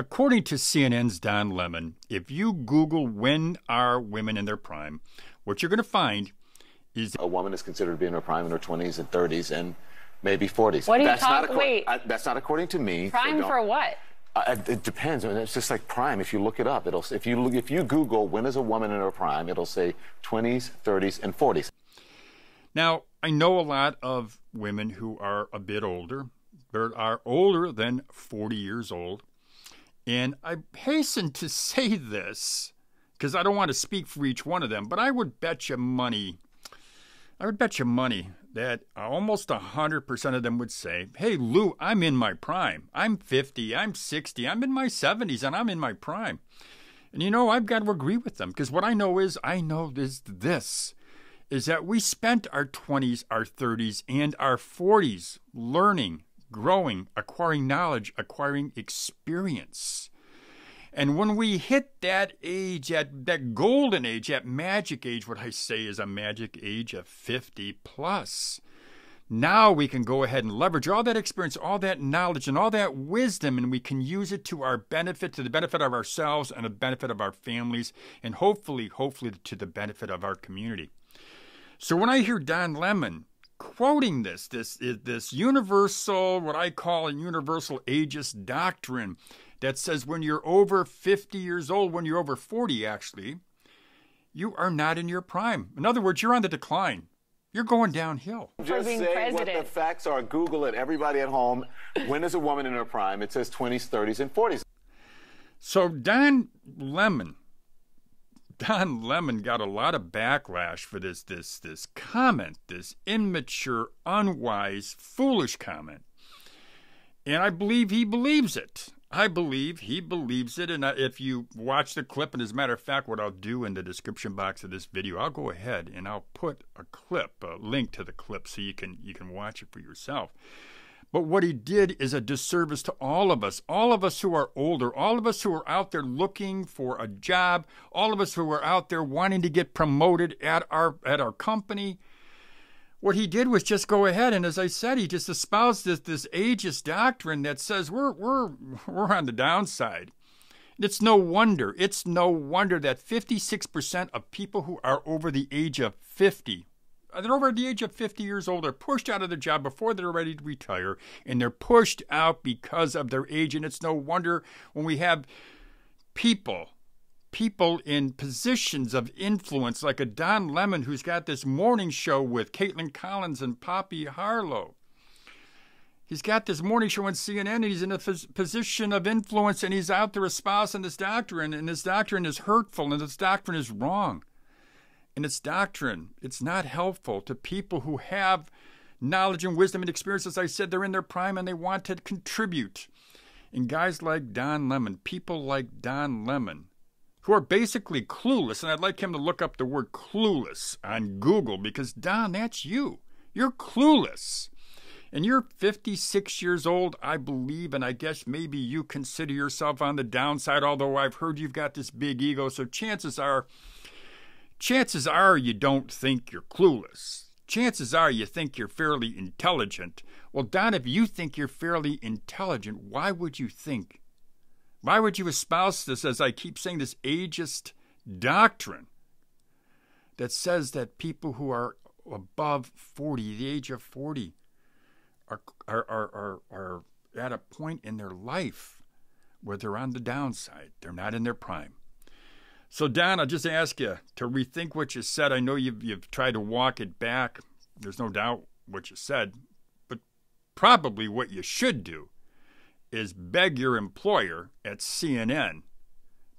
According to CNN's Don Lemon, if you Google when are women in their prime, what you're going to find is a woman is considered to be in her prime in her 20s and 30s and maybe 40s. What do you that's talk? Not wait, I, that's not according to me. prime so for what? Uh, it depends. I mean, it's just like prime. If you look it up, it'll if you look, if you Google when is a woman in her prime, it'll say 20s, 30s, and 40s. Now, I know a lot of women who are a bit older, but are older than 40 years old. And I hasten to say this because I don't want to speak for each one of them, but I would bet you money, I would bet you money that almost 100% of them would say, Hey, Lou, I'm in my prime. I'm 50, I'm 60, I'm in my 70s, and I'm in my prime. And you know, I've got to agree with them because what I know is, I know is this is that we spent our 20s, our 30s, and our 40s learning, growing, acquiring knowledge, acquiring experience. And when we hit that age, that, that golden age, that magic age, what I say is a magic age of 50 plus, now we can go ahead and leverage all that experience, all that knowledge, and all that wisdom, and we can use it to our benefit, to the benefit of ourselves and the benefit of our families, and hopefully, hopefully, to the benefit of our community. So when I hear Don Lemon quoting this, this, is this universal, what I call a universal ageist doctrine that says when you're over 50 years old, when you're over 40 actually, you are not in your prime. In other words, you're on the decline. You're going downhill. Just being say president. what the facts are. Google it. Everybody at home. When is a woman in her prime? It says 20s, 30s, and 40s. So Don Lemon, Don Lemon got a lot of backlash for this this this comment, this immature, unwise, foolish comment. And I believe he believes it. I believe he believes it. And if you watch the clip, and as a matter of fact, what I'll do in the description box of this video, I'll go ahead and I'll put a clip, a link to the clip, so you can you can watch it for yourself. But what he did is a disservice to all of us, all of us who are older, all of us who are out there looking for a job, all of us who are out there wanting to get promoted at our at our company. What he did was just go ahead and, as I said, he just espoused this this ageist doctrine that says we're we're we're on the downside. It's no wonder. It's no wonder that 56% of people who are over the age of 50 they're over the age of 50 years old. Are pushed out of their job before they're ready to retire and they're pushed out because of their age. And it's no wonder when we have people people in positions of influence like a Don Lemon who's got this morning show with Kaitlan Collins and Poppy Harlow. He's got this morning show on CNN, he's in a position of influence, and he's out there espousing this doctrine, and this doctrine is hurtful, and this doctrine is wrong and its doctrine. It's not helpful to people who have knowledge and wisdom and experience. As I said, they're in their prime and they want to contribute. And guys like Don Lemon, people like Don Lemon, who are basically clueless, and I'd like him to look up the word clueless on Google because, Don, that's you. You're clueless. And you're 56 years old, I believe, and I guess maybe you consider yourself on the downside, although I've heard you've got this big ego, so chances are chances are you don't think you're clueless. Chances are you think you're fairly intelligent. Well, Don, if you think you're fairly intelligent, why would you think? Why would you espouse this, as I keep saying, this ageist doctrine that says that people who are above 40, the age of 40, are, are, are, are, are at a point in their life where they're on the downside? They're not in their prime. So, Don, I'll just ask you to rethink what you said. I know you've, you've tried to walk it back. There's no doubt what you said. But probably what you should do is beg your employer at CNN,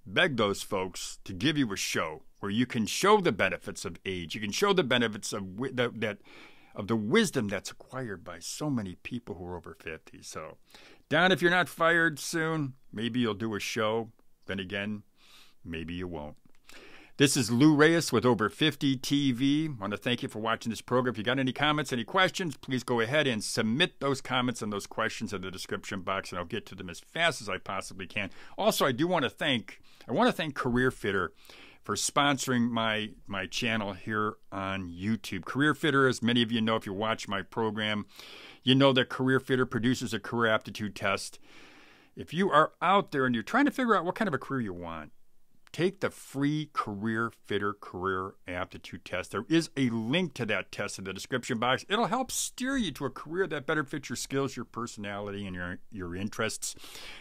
beg those folks to give you a show where you can show the benefits of age. You can show the benefits of that of the wisdom that's acquired by so many people who are over 50. So, Don, if you're not fired soon, maybe you'll do a show. Then again, Maybe you won't. This is Lou Reyes with Over 50 TV. I want to thank you for watching this program. If you got any comments, any questions, please go ahead and submit those comments and those questions in the description box, and I'll get to them as fast as I possibly can. Also, I do want to thank I want to thank Career Fitter for sponsoring my my channel here on YouTube. Career Fitter, as many of you know, if you watch my program, you know that Career Fitter produces a career aptitude test if you are out there and you're trying to figure out what kind of a career you want, take the free Career Fitter Career Aptitude Test. There is a link to that test in the description box. It'll help steer you to a career that better fits your skills, your personality, and your, your interests.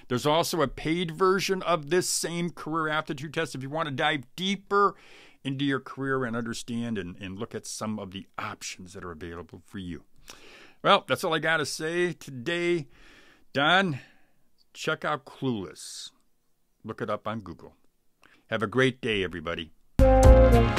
There's also a paid version of this same Career Aptitude Test if you want to dive deeper into your career and understand and, and look at some of the options that are available for you. Well, that's all I got to say today. Don, check out Clueless. Look it up on Google. Have a great day, everybody. Yeah.